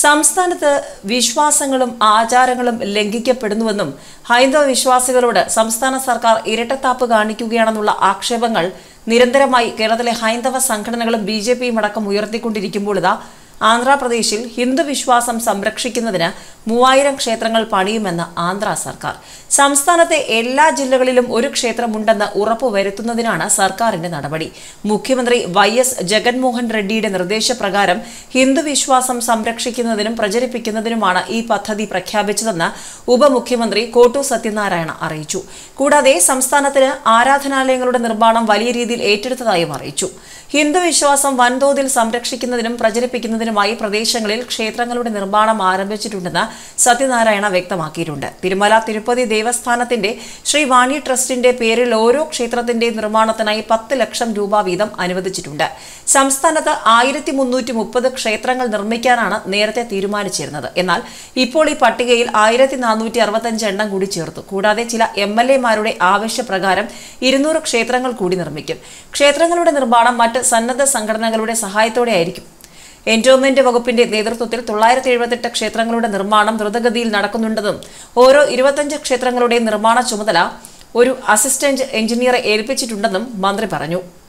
സംസ്ഥാനത്ത് വിശ്വാസങ്ങളും ആചാരങ്ങളും ലംഘിക്കപ്പെടുന്നുവെന്നും ഹൈന്ദവ വിശ്വാസികളോട് സംസ്ഥാന സർക്കാർ ഇരട്ടത്താപ്പ് കാണിക്കുകയാണെന്നുള്ള ആക്ഷേപങ്ങൾ നിരന്തരമായി കേരളത്തിലെ ഹൈന്ദവ സംഘടനകളും ബി ജെ പിയും അടക്കം ഉയർത്തിക്കൊണ്ടിരിക്കുമ്പോൾ ഇതാ ആന്ധ്രാപ്രദേശിൽ ഹിന്ദു വിശ്വാസം സംരക്ഷിക്കുന്നതിന് മൂവായിരം ക്ഷേത്രങ്ങൾ പണിയുമെന്ന് ആന്ധ്ര സർക്കാർ. സംസ്ഥാനത്തെ എല്ലാ ജില്ലകളിലും ഒരു ക്ഷേത്രമുണ്ടെന്ന് ഉറപ്പുവരുത്തുന്നതിനാണ് സർക്കാരിന്റെ നടപടി. മുഖ്യമന്ത്രി വൈ എസ് ജഗൻമോഹൻ റെഡ്ഡിയുടെ നിർദ്ദേശപ്രകാരം ഹിന്ദു വിശ്വാസം സംരക്ഷിക്കുന്നതിനും പ്രചരിപ്പിക്കുന്നതിനുമാണ് ഈ പദ്ധതി പ്രഖ്യാപിച്ചതെന്ന് ഉപമുഖ്യമന്ത്രി കോട്ടു സത്യനാരായണ അറിയിച്ചു. കൂടാതെ സംസ്ഥാനത്തിന് ആരാധനാലയങ്ങളുടെ നിർമ്മാണം വലിയ രീതിയിൽ ഏറ്റെടുത്തതായും അറിയിച്ചു. ഹിന്ദു വിശ്വാസം വൻതോതിൽ സംരക്ഷിക്കുന്നതിനും പ്രചരിപ്പിക്കുന്നതിനുമായി പ്രദേശങ്ങളിൽ ക്ഷേത്രങ്ങളുടെ നിർമ്മാണം ആരംഭിച്ചിട്ടുണ്ടെന്ന് സത്യനാരായണ വ്യക്തമാക്കിയിട്ടുണ്ട്. തിരുമല തിരുപ്പതി ദേവസ്ഥാനത്തിന്റെ ശ്രീ വാണി ട്രസ്റ്റിന്റെ പേരിൽ ഓരോ ക്ഷേത്രത്തിന്റെ നിർമ്മാണത്തിനായി പത്ത് ലക്ഷം രൂപ വീതം അനുവദിച്ചിട്ടുണ്ട്. സംസ്ഥാനത്ത് ആയിരത്തി മുന്നൂറ്റി മുപ്പത് ക്ഷേത്രങ്ങൾ നിർമ്മിക്കാനാണ് നേരത്തെ തീരുമാനിച്ചിരുന്നത്. എന്നാൽ ഇപ്പോൾ ഈ പട്ടികയിൽ ആയിരത്തി നാനൂറ്റി അറുപത്തഞ്ച് എണ്ണം കൂടി ചേർത്തു. കൂടാതെ ചില എം എൽ എമാരുടെ ആവശ്യപ്രകാരം ഇരുന്നൂറ് ക്ഷേത്രങ്ങൾ കൂടി നിർമ്മിക്കും. ക്ഷേത്രങ്ങളുടെ നിർമ്മാണം മറ്റ് സന്നദ്ധ സംഘടനകളുടെ സഹായത്തോടെയായിരിക്കും എൻഡോമെന്റ് വകുപ്പിന്റെ നേതൃത്വത്തിൽ തൊള്ളായിരത്തി എഴുപത്തെട്ട് ക്ഷേത്രങ്ങളുടെ നിർമ്മാണം ദ്രുതഗതിയിൽ നടക്കുന്നുണ്ടെന്നും ഓരോ ഇരുപത്തഞ്ച് ക്ഷേത്രങ്ങളുടെ നിർമ്മാണ ചുമതല ഒരു അസിസ്റ്റന്റ് എഞ്ചിനീയറെ ഏൽപ്പിച്ചിട്ടുണ്ടെന്നും മന്ത്രി പറഞ്ഞു.